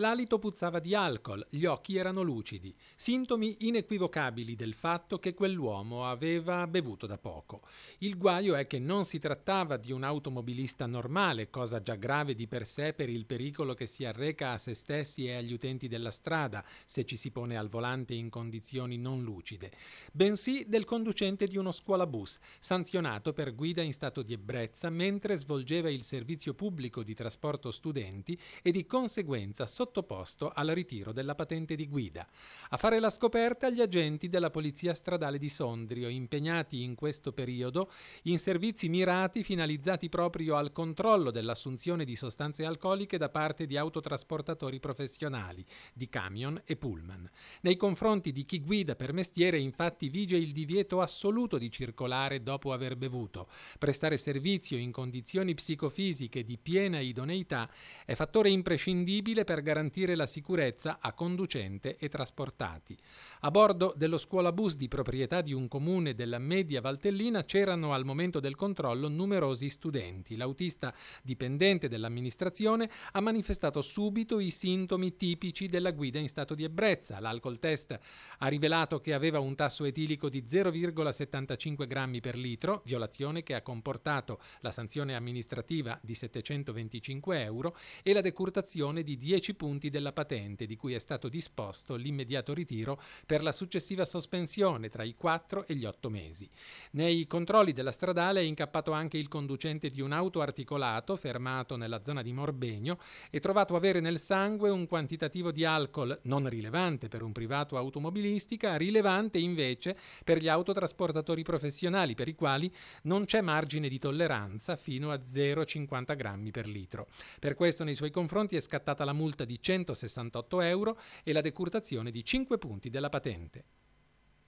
L'alito puzzava di alcol, gli occhi erano lucidi, sintomi inequivocabili del fatto che quell'uomo aveva bevuto da poco. Il guaio è che non si trattava di un automobilista normale, cosa già grave di per sé per il pericolo che si arreca a se stessi e agli utenti della strada se ci si pone al volante in condizioni non lucide, bensì del conducente di uno scuolabus, sanzionato per guida in stato di ebbrezza mentre svolgeva il servizio pubblico di trasporto studenti e di conseguenza sotto sottoposto al ritiro della patente di guida. A fare la scoperta gli agenti della Polizia Stradale di Sondrio, impegnati in questo periodo in servizi mirati finalizzati proprio al controllo dell'assunzione di sostanze alcoliche da parte di autotrasportatori professionali, di camion e pullman. Nei confronti di chi guida per mestiere infatti vige il divieto assoluto di circolare dopo aver bevuto. Prestare servizio in condizioni psicofisiche di piena idoneità è fattore imprescindibile per garantire garantire la sicurezza a conducente e trasportati. A bordo dello scuolabus di proprietà di un comune della media Valtellina c'erano al momento del controllo numerosi studenti. L'autista dipendente dell'amministrazione ha manifestato subito i sintomi tipici della guida in stato di ebbrezza. L'alcol test ha rivelato che aveva un tasso etilico di 0,75 grammi per litro, violazione che ha comportato la sanzione amministrativa di 725 euro e la decurtazione di 10 punti punti della patente, di cui è stato disposto l'immediato ritiro per la successiva sospensione tra i 4 e gli 8 mesi. Nei controlli della stradale è incappato anche il conducente di un auto articolato fermato nella zona di Morbegno e trovato avere nel sangue un quantitativo di alcol non rilevante per un privato automobilistica, rilevante invece per gli autotrasportatori professionali per i quali non c'è margine di tolleranza fino a 0,50 grammi per litro. Per questo nei suoi confronti è scattata la multa di 168 euro e la decurtazione di 5 punti della patente.